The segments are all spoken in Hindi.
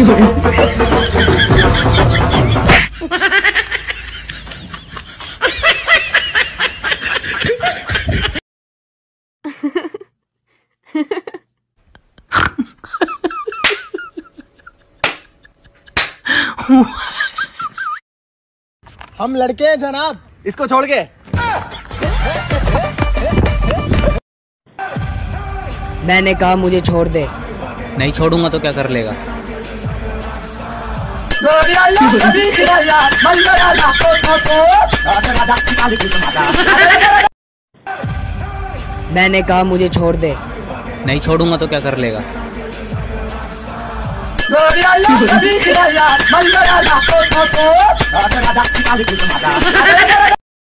हम लड़के हैं जनाब। इसको छोड़ के। मैंने कहा मुझे छोड़ दे। नहीं छोड़ूँगा तो क्या कर लेगा? मैंने कहा मुझे छोड़ दे। नहीं छोड़ूँगा तो क्या कर लेगा?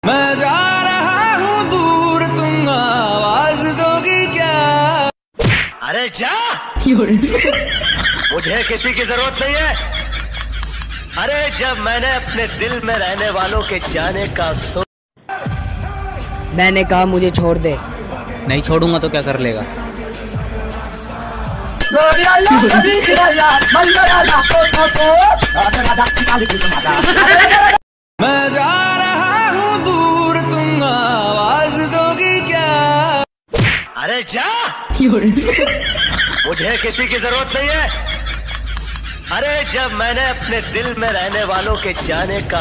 मैं जा रहा हूँ दूर तुम आवाज़ दोगी क्या? अरे जा! मुझे किसी की ज़रूरत नहीं है। अरे जब मैंने अपने दिल में रहने वालों के जाने का सो मैंने कहा मुझे छोड़ दे। नहीं छोड़ूँगा तो क्या कर लेगा? मैं जा रहा हूँ दूर तुम आवाज़ दोगी क्या? अरे जा। मुझे किसी की ज़रूरत नहीं है। अरे जब मैंने अपने दिल में रहने वालों के जाने का